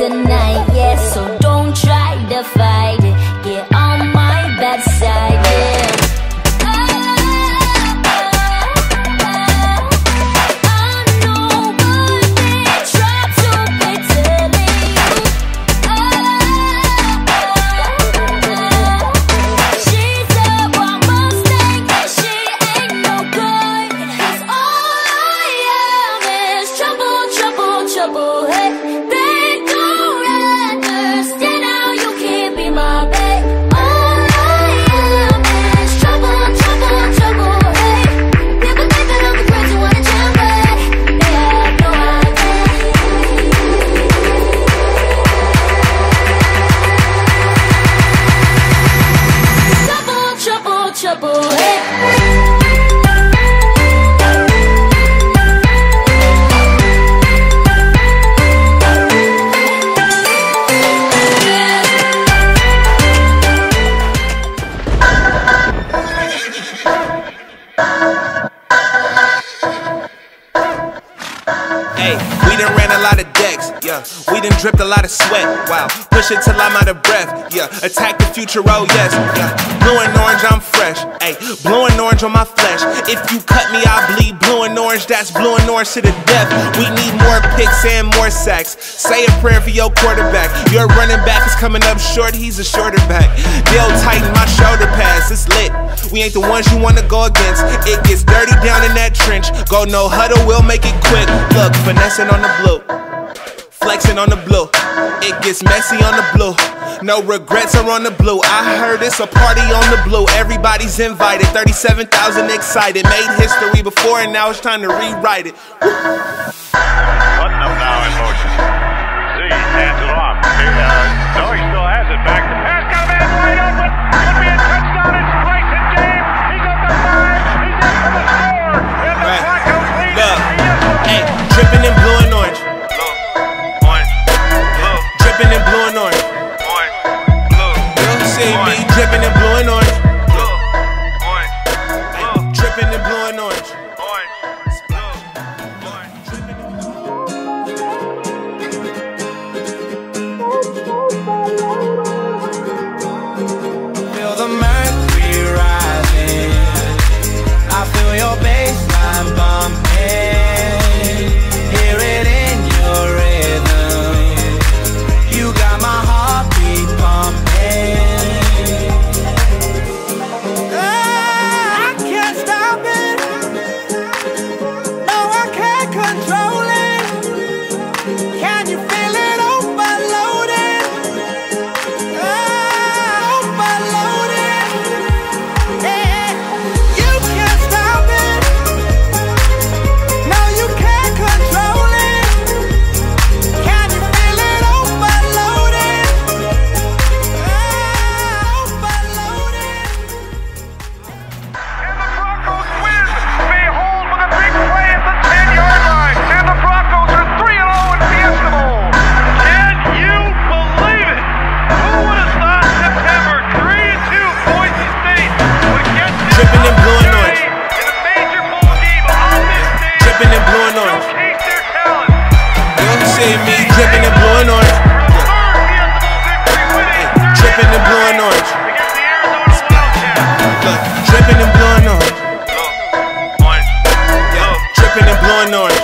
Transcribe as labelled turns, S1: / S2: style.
S1: tonight. Dripped a lot of decks. Yeah, we didn't drip a lot of sweat. Wow, push it till I'm out of breath. Yeah, attack the future, oh yes. Yeah, blue and orange, I'm fresh. Ayy, blue and orange on my flesh. If you cut me, I bleed blue and orange. That's blue and orange to the death. We need more picks and more sacks. Say a prayer for your quarterback. Your running back is coming up short, he's a shorter back. They'll tighten my shoulder pads, it's lit. We ain't the ones you wanna go against. It gets dirty down in trench. Go no huddle, we'll make it quick. Look, finessing on the blue. Flexing on the blue. It gets messy on the blue. No regrets are on the blue. I heard it's a party on the blue. Everybody's invited. 37,000 excited. Made history before and now it's time to rewrite it.
S2: Putnam
S1: Dripping and orange. in
S2: a major bowl game on this day?
S1: Dripping and orange.
S2: Showcase their talent.
S1: You see me dripping and orange.
S2: For a Fiesta Bowl victory winning
S1: Dripping and orange.
S2: against the Arizona Wildcats.
S1: Dripping and.
S2: Blue, orange,
S1: dripping and orange.
S2: orange,